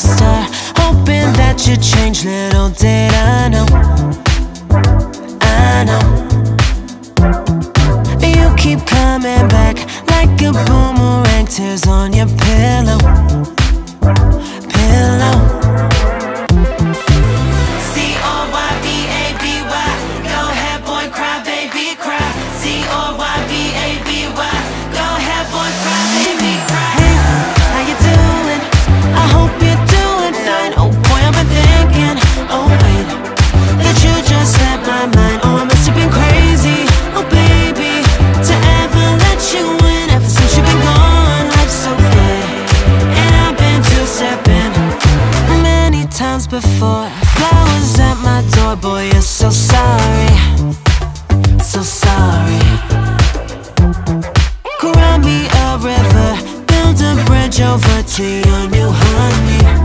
star Hoping that you'd change Little did I know. I know. You keep coming back Like a boomerang Tears on your pillow. times before. Flowers at my door, boy, you're so sorry. So sorry. Cry me a river Build a bridge over to your new honey.